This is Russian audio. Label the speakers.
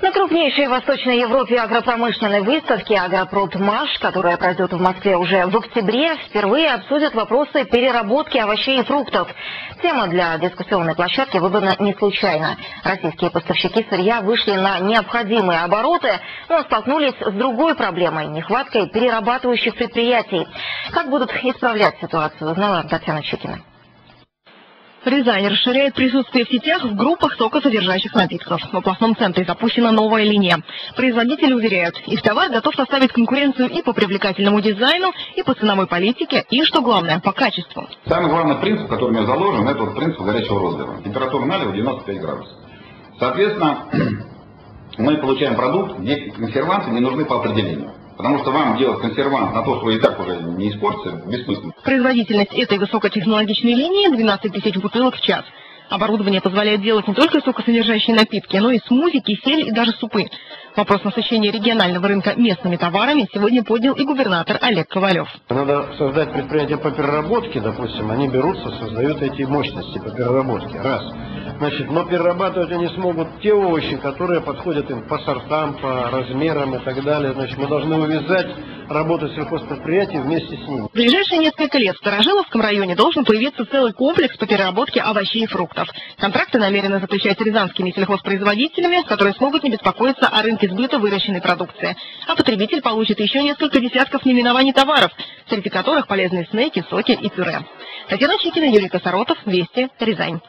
Speaker 1: На крупнейшей в Восточной Европе агропромышленной выставке «Агропродмаш», которая пройдет в Москве уже в октябре, впервые обсудят вопросы переработки овощей и фруктов. Тема для дискуссионной площадки выбрана не случайно. Российские поставщики сырья вышли на необходимые обороты, но столкнулись с другой проблемой – нехваткой перерабатывающих предприятий. Как будут исправлять ситуацию, узнала Татьяна Чекина.
Speaker 2: Рязань расширяет присутствие в сетях в группах сокосодержащих напитков. В областном центре запущена новая линия. Производители уверяют, их товар готов составить конкуренцию и по привлекательному дизайну, и по ценовой политике, и, что главное, по качеству.
Speaker 3: Самый главный принцип, который у меня заложен, это вот принцип горячего розлива. Температура налива 95 градусов. Соответственно, мы получаем продукт, где консерванты не нужны по определению. Потому что вам делать консервант на то, что и так уже не испортите, бессмысленно.
Speaker 2: Производительность этой высокотехнологичной линии 12 тысяч бутылок в час. Оборудование позволяет делать не только сокосодержащие напитки, но и смузи, кисель и даже супы. Вопрос насыщения регионального рынка местными товарами сегодня поднял и губернатор Олег Ковалев.
Speaker 4: Надо создать предприятия по переработке, допустим, они берутся, создают эти мощности по переработке. Раз. Значит, но перерабатывать они смогут те овощи, которые подходят им по сортам, по размерам и так далее. Значит, мы должны увязать работу сельхозпредприятий вместе с ними.
Speaker 2: В ближайшие несколько лет в Старожиловском районе должен появиться целый комплекс по переработке овощей и фруктов. Контракты намерены заключать рязанскими сельхозпроизводителями, которые смогут не беспокоиться о рынке сбыта выращенной продукции. А потребитель получит еще несколько десятков наименований товаров, среди которых полезные снеки, соки и пюре. Татьяна Чикина, Юрий Косоротов, Вести, Рязань.